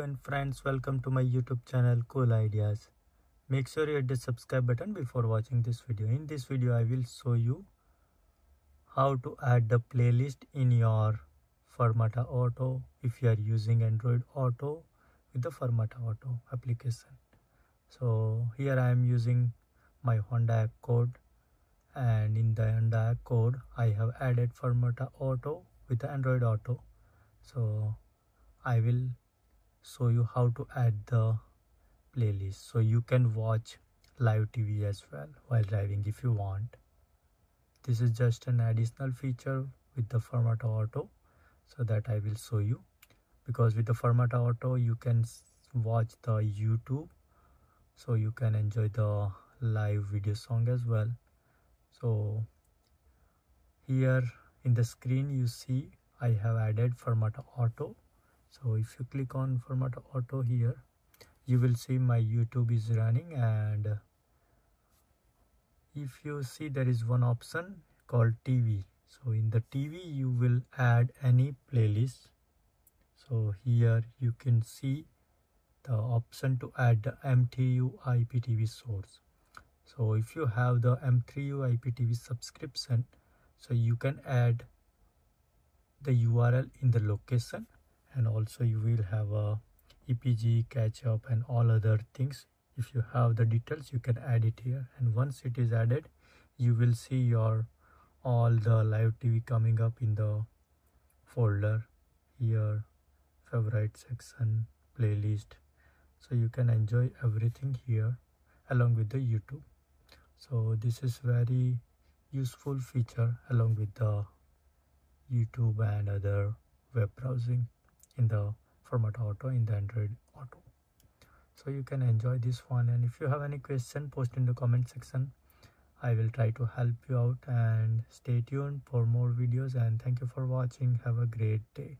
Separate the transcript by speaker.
Speaker 1: friends welcome to my youtube channel cool ideas make sure you hit the subscribe button before watching this video in this video i will show you how to add the playlist in your Fermata Auto if you are using Android Auto with the Fermata Auto application. So here I am using my Honda Accord and in the Honda Accord I have added Fermata Auto with the Android Auto. So I will show you how to add the playlist. So you can watch live TV as well while driving if you want. This is just an additional feature with the Fermata Auto so that I will show you. Because with the Fermata Auto you can watch the YouTube so you can enjoy the live video song as well. So here in the screen you see I have added Fermata Auto so if you click on Fermata Auto here you will see my youtube is running and if you see there is one option called tv so in the tv you will add any playlist. So here you can see the option to add the m3u iptv source. So if you have the m3u iptv subscription so you can add the url in the location and also you will have a EPG catch up and all other things. If you have the details you can add it here. And once it is added you will see your all the live TV coming up in the folder here. Favorite section playlist. So you can enjoy everything here along with the YouTube. So this is very useful feature along with the YouTube and other web browsing in the Fermata Auto in the Android Auto. So you can enjoy this one and if you have any question post in the comment section. I will try to help you out and stay tuned for more videos and thank you for watching. Have a great day.